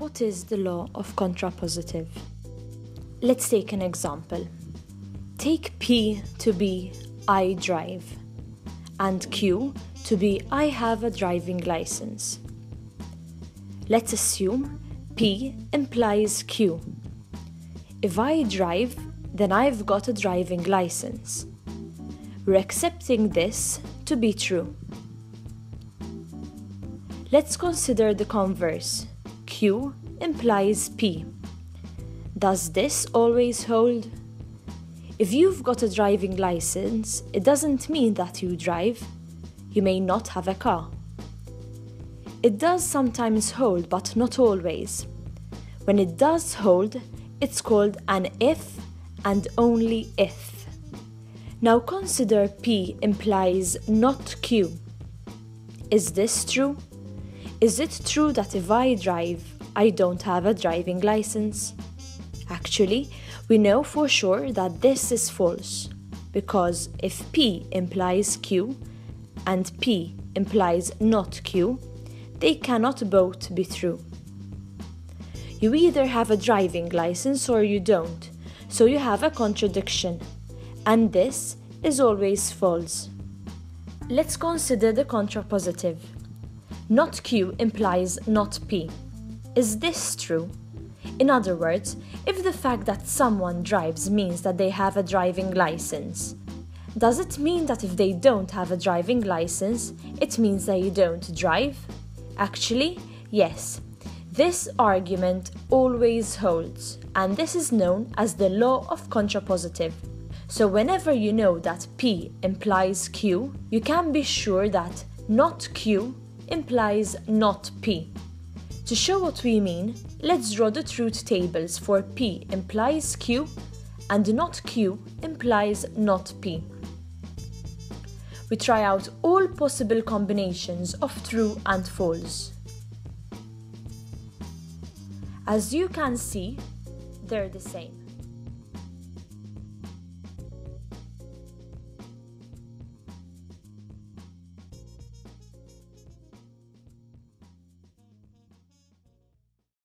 What is the law of contrapositive? Let's take an example. Take P to be I drive and Q to be I have a driving license. Let's assume P implies Q. If I drive, then I've got a driving license. We're accepting this to be true. Let's consider the converse. Q implies P. Does this always hold? If you've got a driving license, it doesn't mean that you drive. You may not have a car. It does sometimes hold, but not always. When it does hold, it's called an if and only if. Now consider P implies not Q. Is this true? Is it true that if I drive, I don't have a driving license? Actually, we know for sure that this is false, because if P implies Q and P implies not Q, they cannot both be true. You either have a driving license or you don't, so you have a contradiction, and this is always false. Let's consider the contrapositive. Not Q implies not P. Is this true? In other words, if the fact that someone drives means that they have a driving license, does it mean that if they don't have a driving license, it means they don't drive? Actually, yes. This argument always holds, and this is known as the law of contrapositive. So, whenever you know that P implies Q, you can be sure that not Q implies not P. To show what we mean, let's draw the truth tables for P implies Q and not Q implies not P. We try out all possible combinations of true and false. As you can see, they're the same.